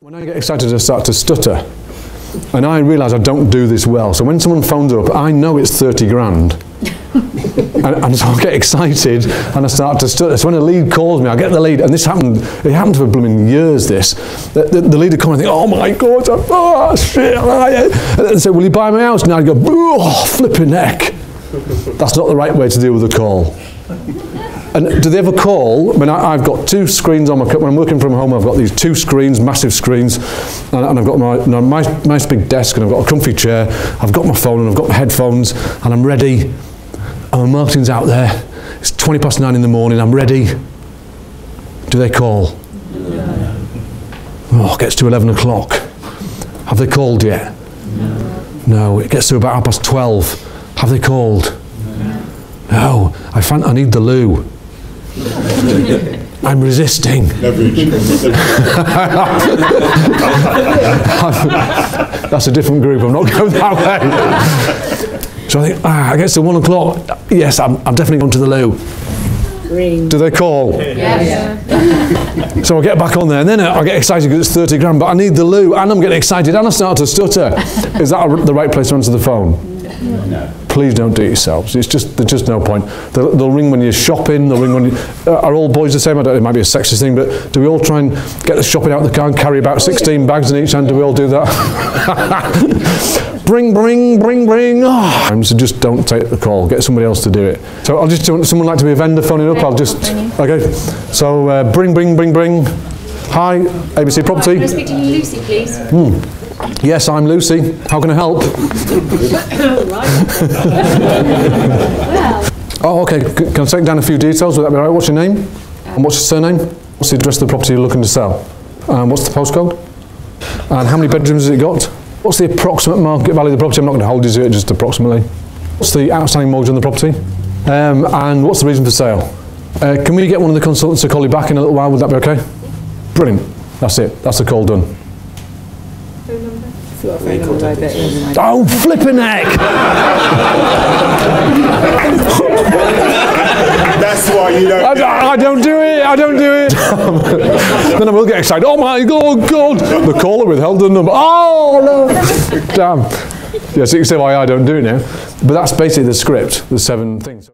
When I get excited, I start to stutter. And I realise I don't do this well. So when someone phones up, I know it's 30 grand. and, and, so I get excited and I start to stutter. So when a lead calls me, I get the lead. And this happened, it happened for blooming years, this. The, the, the leader comes and think, oh my God, oh shit. And they say, will you buy my house? And I go, oh, flipping neck. That's not the right way to deal with a call. And do they ever call? I mean, I, have got two screens on my when I'm working from home. I've got these two screens, massive screens, and, and I've got my you know, nice, nice big desk, and I've got a comfy chair. I've got my phone, and I've got my headphones, and I'm ready. And my marketing's out there. It's 20 past nine in the morning. I'm ready. Do they call? No. Oh, it gets to 11 o'clock. Have they called yet? No. No. It gets to about half past 12. Have they called? No. No. I, find, I need the loo. I'm resisting. That's a different group. I'm not going that way. So I think, ah, I guess to one o'clock. Yes, I'm, I'm definitely going to the loo. Green. Do they call? Yes. so I get back on there, and then I get excited because it's 30 grand, but I need the loo, and I'm getting excited, and I start to stutter. Is that a, the right place to answer the phone? No. Please don't do it yourselves. It's just there's just no point. They'll, they'll ring when you're shopping. They'll ring when you, uh, are all boys the same? I don't. It might be a sexist thing, but do we all try and get the shopping out of the car and carry about 16 bags in each hand? Do we all do that? bring, bring, bring, bring. Oh. So just don't take the call. Get somebody else to do it. So I'll just. Someone like to be a vendor phoning up. I'll just. Okay. So uh, bring, bring, bring, bring. Hi, ABC Property. Can I speak to Lucy, please? Hmm. Yes, I'm Lucy. How can I help? oh, okay. Can I take down a few details? Would that be right? What's your name? And what's your surname? What's the address of the property you're looking to sell? And what's the postcode? And how many bedrooms has it got? What's the approximate market value of the property? I'm not going to hold you to it, just approximately. What's the outstanding mortgage on the property? Um, and what's the reason for sale? Uh, can we get one of the consultants to call you back in a little while? Would that be okay? Brilliant. That's it. That's the call done. Oh, flipping heck! That's why you don't. I, I, don't do it. I don't do it. then I will get excited. Oh my God, God! The caller withheld the number. Oh no! Damn. Yeah, so you can say why I don't do it now. But that's basically the script. The seven things.